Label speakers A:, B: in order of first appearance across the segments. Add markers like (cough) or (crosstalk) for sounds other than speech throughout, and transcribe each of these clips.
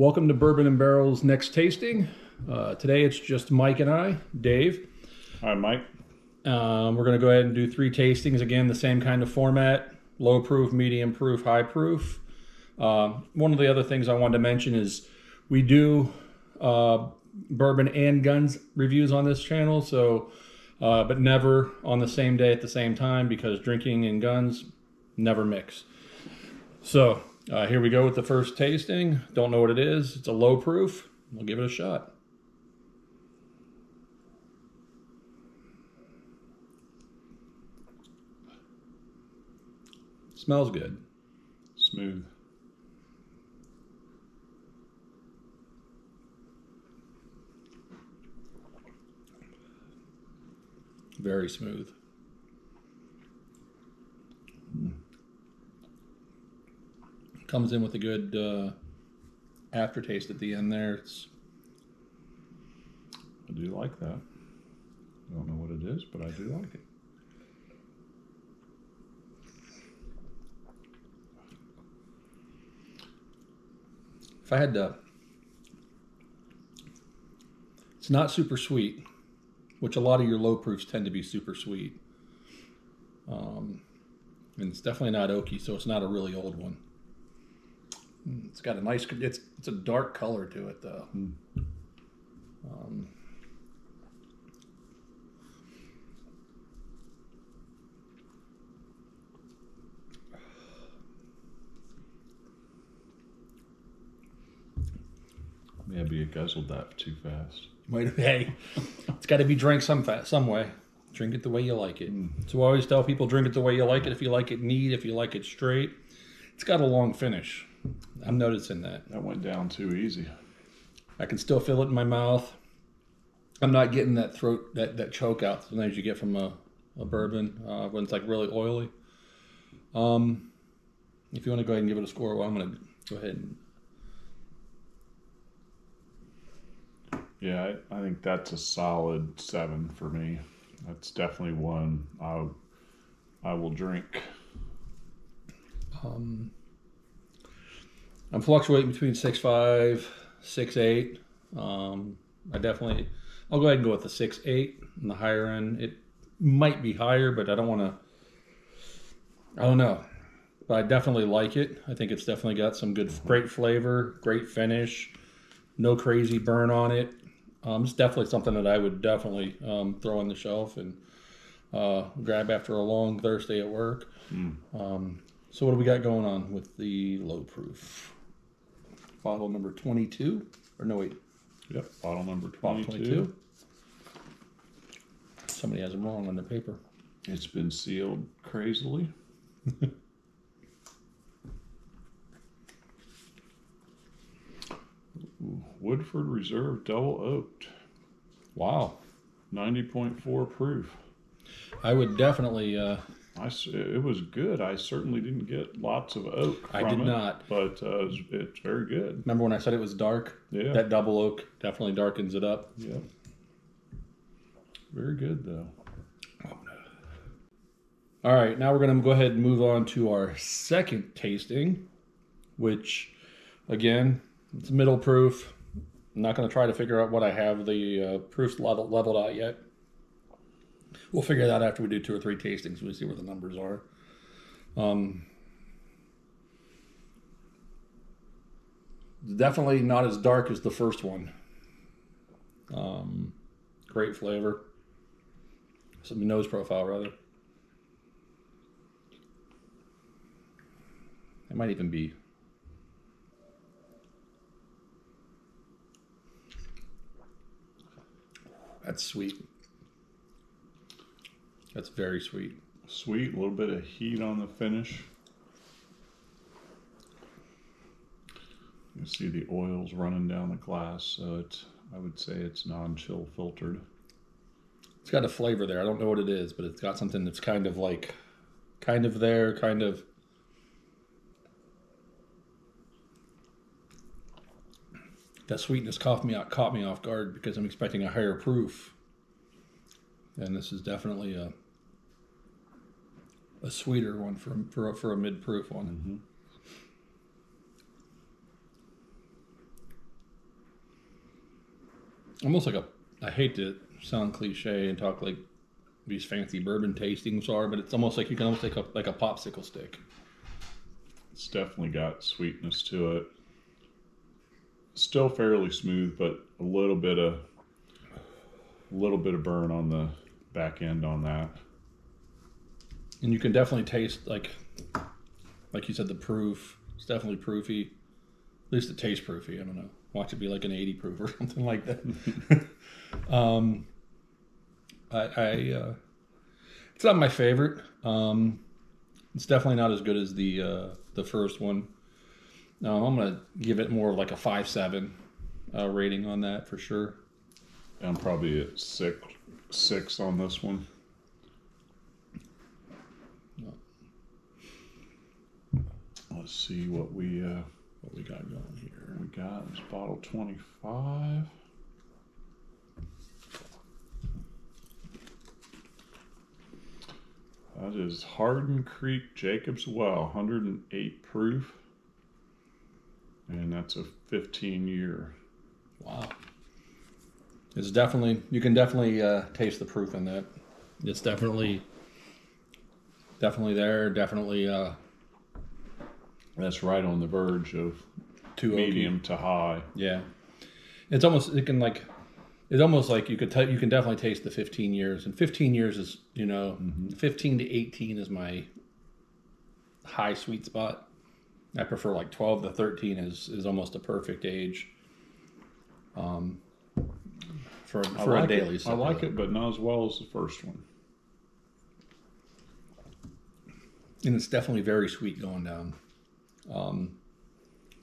A: Welcome to Bourbon and Barrel's next tasting. Uh, today it's just Mike and I, Dave.
B: Hi, Mike.
A: Um, we're going to go ahead and do three tastings. Again, the same kind of format low proof, medium proof, high proof. Uh, one of the other things I wanted to mention is we do uh, bourbon and guns reviews on this channel. So, uh, but never on the same day at the same time because drinking and guns never mix. So, uh, here we go with the first tasting. Don't know what it is. It's a low proof. We'll give it a shot. Smells good.
B: Smooth.
A: Very smooth. Comes in with a good uh, aftertaste at the end there. It's
B: I do like that. I don't know what it is, but I do like it.
A: if I had to, it's not super sweet, which a lot of your low proofs tend to be super sweet. Um, and it's definitely not oaky, so it's not a really old one. Mm, It's got a nice, it's it's a dark color to it though. Um,
B: Maybe it guzzled that too fast.
A: Might have, hey, it's got to be drank some fa some way. Drink it the way you like it. So I always tell people, drink it the way you like it. If you like it neat, if you like it straight, it's got a long finish. I'm noticing that.
B: That went down too easy.
A: I can still feel it in my mouth. I'm not getting that throat, that, that choke out sometimes you get from a, a bourbon uh, when it's like really oily. Um, if you want to go ahead and give it a score, well, I'm going to go ahead and
B: Yeah, I, I think that's a solid seven for me. That's definitely one I I will drink.
A: Um, I'm fluctuating between six five, six eight. Um, I definitely, I'll go ahead and go with the six eight on the higher end. It might be higher, but I don't want to. I don't know, but I definitely like it. I think it's definitely got some good, great flavor, great finish, no crazy burn on it. Um, it's definitely something that I would definitely um, throw on the shelf and uh, grab after a long Thursday at work. Um, so what do we got going on with the low proof? Bottle number 22? Or no, wait,
B: Yep, bottle number
A: bottle
B: 22.
A: 22? Somebody has them wrong on the paper.
B: It's been sealed crazily. (laughs) Woodford Reserve Double Oaked,
A: Wow.
B: 90.4 proof.
A: I would definitely, uh,
B: I it was good. I certainly didn't get lots of oak.
A: I did
B: it,
A: not.
B: but uh, it's, it's very good.
A: remember when I said it was dark?
B: Yeah.
A: That double oak definitely darkens it up.
B: Yeah. Very good though.
A: All right, now we're going to go ahead and move on to our second tasting, which, again, it's middle proof. I'm not going to try to figure out what I have the uh, proofs level, leveled out yet. We'll figure that out after we do two or three tastings. We see where the numbers are. Um, definitely not as dark as the first one. Um, great flavor. Some nose profile, rather. It might even be. That's sweet. That's very sweet.
B: Sweet, a little bit of heat on the finish. You see the oils running down the glass, so it's I would say it's non-chill filtered.
A: It's got a flavor there. I don't know what it is, but it's got something that's kind of like, kind of there, kind of. That sweetness caught me out, caught me off guard because I'm expecting a higher proof, and this is definitely a a sweeter one for for a, for a mid proof one. Mm-hmm. almost like a. I hate to sound cliche and talk like these fancy bourbon tastings are, but it's almost like you can almost take a like a popsicle stick.
B: It's definitely got sweetness to it. Still fairly smooth, but a little bit of a little bit of burn on the back end on that.
A: And you can definitely taste like like you said the proof. It's definitely proofy. At least it tastes proofy. I don't know. Watch it be like an 80 proof or (laughs) something like that. (laughs) um, I, I uh, it's not my favorite. Um, it's definitely not as good as the uh, the first one. Um, I'm gonna give it more of like a five seven uh, rating on that for sure.
B: I'm probably at six six on this one. Let's see what we uh,
A: What we got going here?
B: we got. this bottle twenty five. That is Hardin Creek Jacobs Well, 108 proof. And that's a 15 year.
A: Wow. It's definitely you can definitely uh, taste the proof in that. It's definitely definitely there. Definitely uh,
B: That's right on the verge of
A: too oaky.
B: medium to high.
A: Yeah, it's almost it can like it's almost like you could t- you can definitely taste the 15 years and 15 years is you know 15 to 18 is my high sweet spot. I prefer like 12 to 13 is is almost a perfect age. Um, for for
B: like
A: a daily.
B: it. I like it, but not as well as the first one.
A: and it's definitely very sweet going down. Um,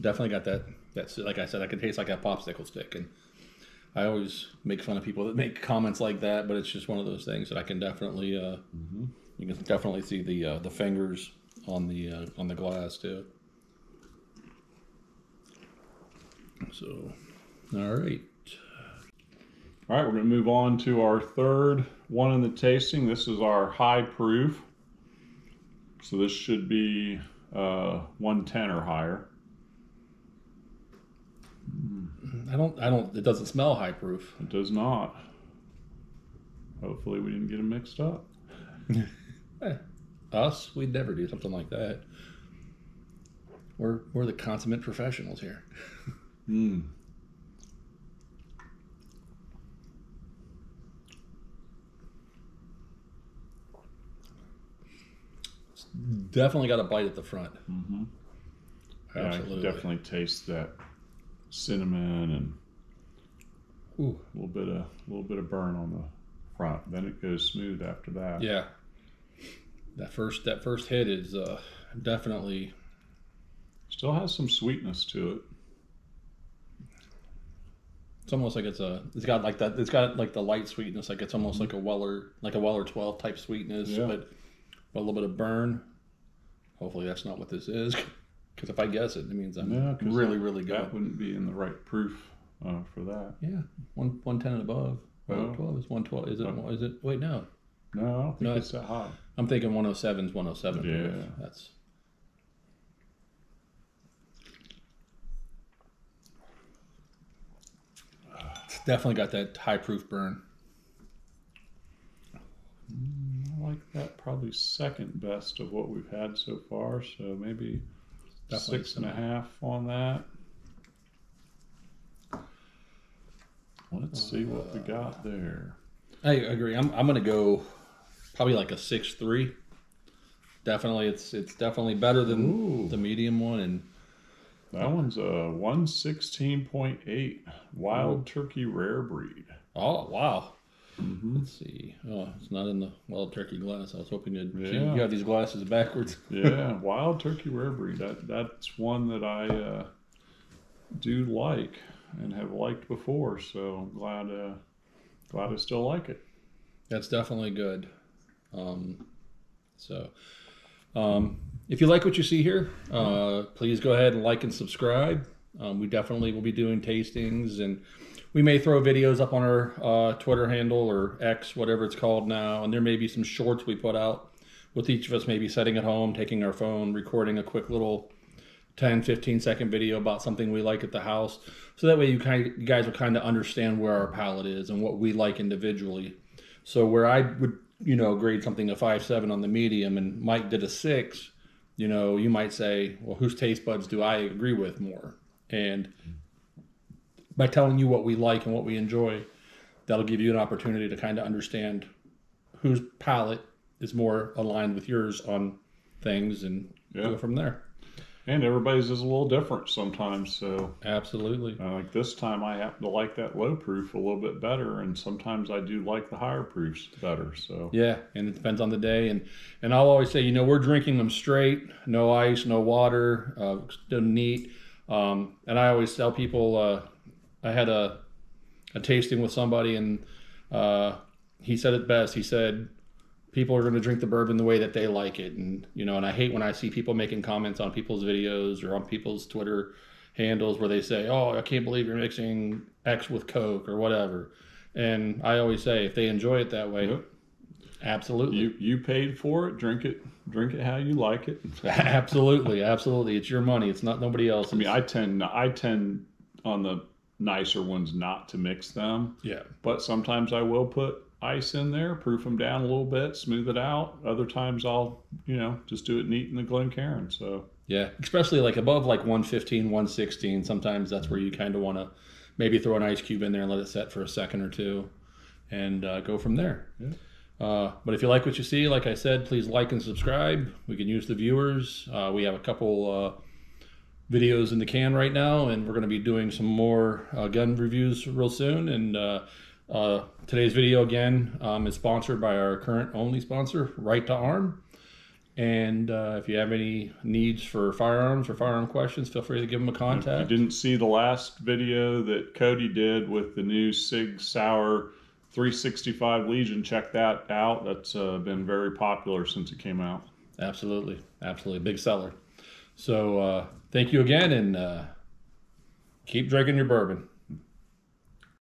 A: definitely got that. That's like I said, I can taste like a popsicle stick, and I always make fun of people that make comments like that, but it's just one of those things that I can definitely. Uh, You can definitely see the uh, the fingers on the uh, on the glass too. So, all right.
B: All right, we're going to move on to our third one in the tasting. This is our high proof. So this should be uh, 110 or higher.
A: I don't. I don't. It doesn't smell high proof.
B: It does not. Hopefully, we didn't get them mixed up. (laughs)
A: Us, we'd never do something like that. We're we're the consummate professionals here.
B: Mm.
A: Definitely got a bite at the front.
B: Mm-hmm.
A: Absolutely.
B: definitely taste that cinnamon and
A: Ooh,
B: a little bit of a little bit of burn on the front. Then it goes smooth after that.
A: yeah. That first that first hit is uh, definitely
B: Still has some sweetness to it.
A: it's almost like it's a it's got like that it's got like the light sweetness like it's almost like a Weller like a Weller 12 type sweetness
B: Yeah.
A: but a little bit of burn. Hopefully that's not what this is because if I guess it, it means I'm really really good.
B: That wouldn't be in the right proof uh, for that.
A: Yeah, one one ten and above.
B: Oh.
A: One twelve is one twelve. Is it?
B: Oh.
A: Is it? Wait, no.
B: No, I don't think
A: No,
B: it's that high.
A: I'm thinking one hundred seven is one hundred seven.
B: Yeah.
A: that's. It's (sighs) definitely got that high proof burn.
B: That probably second best of what we've had so far. So maybe
A: Definitely
B: six and a half on that. Let's see what we uh, got there.
A: I agree. I'm I'm gonna go probably like a six three. Definitely, it's it's definitely better than
B: Ooh.
A: the medium one, and
B: That one's a one sixteen point eight wild turkey rare breed.
A: oh wow.
B: Mm-hmm.
A: Let's see. Oh, it's not in the wild turkey glass. I was hoping you'd
B: Yeah.
A: you have these glasses backwards. (laughs)
B: Yeah, wild turkey rare breed. That that's one that I uh, do like and have liked before. So glad uh, glad I still like it.
A: That's definitely good. Um, so, um, if you like what you see here, uh, please go ahead and like and subscribe. Um, we definitely will be doing tastings, and we may throw videos up on our uh, Twitter handle or X, whatever it's called now. And there may be some shorts we put out with each of us maybe sitting at home, taking our phone, recording a quick little 10, 15 second video about something we like at the house. So that way you kind of, you guys will kind of understand where our palate is and what we like individually. So where I would, you know, grade something a five, seven on the medium and Mike did a six, you know, you might say, well, whose taste buds do I agree with more? And by telling you what we like and what we enjoy, that'll give you an opportunity to kind of understand whose palate is more aligned with yours on things and
B: Yeah.
A: go from there.
B: And everybody's is a little different sometimes. So,
A: Absolutely.
B: uh, like this time, I happen to like that low proof a little bit better, and sometimes I do like the higher proofs better. So,
A: Yeah, and it depends on the day. And and I'll always say, you know, we're drinking them straight, no ice, no water, uh, neat. Um, and I always tell people, uh, I had a a tasting with somebody, and uh, he said it best. He said, people are going to drink the bourbon the way that they like it, and you know, and I hate when I see people making comments on people's videos or on people's Twitter handles where they say, "Oh, I can't believe you're mixing X with Coke or whatever." And I always say, if they enjoy it that way,
B: Yep.
A: absolutely.
B: you you paid for it. Drink it. Drink it how you like it. (laughs)
A: absolutely, absolutely. It's your money. It's not nobody else's.
B: I mean, I tend I tend on the nicer ones not to mix them,
A: yeah,
B: but sometimes I will put ice in there, proof them down a little bit, smooth it out. Other times I'll you know just do it neat in the Glencairn. So
A: yeah. Especially like above like 115, 116. Sometimes that's where you kind of want to maybe throw an ice cube in there and let it set for a second or two, and uh, go from there.
B: Yeah.
A: Uh, but if you like what you see, like I said, please like and subscribe. We can use the viewers. Uh, we have a couple uh, videos in the can right now, and we're going to be doing some more uh, gun reviews real soon. And uh, uh, today's video again um, is sponsored by our current only sponsor, Right to Arm. And uh, if you have any needs for firearms or firearm questions, feel free to give them a
B: if
A: contact.
B: you didn't see the last video that Cody did with the new Sig Sauer 365 Legion, check that out. That's uh, been very popular since it came out.
A: Absolutely, absolutely, big seller. So uh, thank you again, and uh, keep drinking your bourbon.